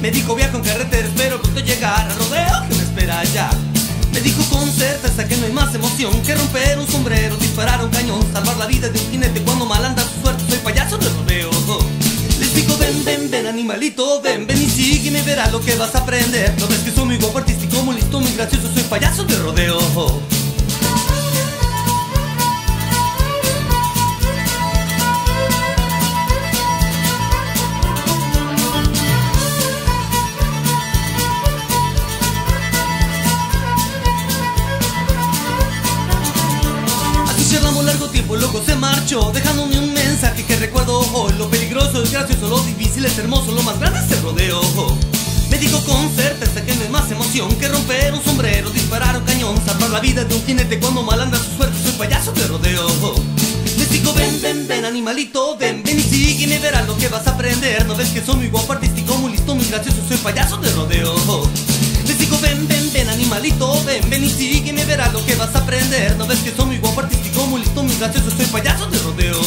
Me dijo viajo en carretera, espero pronto llegar al rodeo que me espera allá Me dijo con certeza que no hay más emoción Que romper un sombrero, disparar un cañón Salvar la vida de un jinete cuando mal anda su suerte. Soy payaso de rodeo Les digo ven, ven, ven animalito Ven, ven y sígueme, verás lo que vas a aprender. No ves que soy muy guapo, artístico, muy listo, muy gracioso Soy payaso de rodeo Dejándome un mensaje que recuerdo. Hoy Lo peligroso es gracioso, lo difícil es hermoso Lo más grande es el rodeo. Me dijo con certeza que no hay más emoción Que romper un sombrero, disparar un cañón Salvar la vida de un jinete cuando mal anda su suerte Soy payaso de rodeo. Les digo ven, ven, ven animalito Ven, ven y sígueme, verás lo que vas a aprender. No ves que soy muy guapo, artístico, muy listo, muy gracioso Soy payaso de rodeo. Les digo ven, ven, ven animalito, ven, ven y sígueme, verás lo que vas a aprender. No ves que soy muy guapo, artístico, muy muy gracioso, soy payaso de rodeo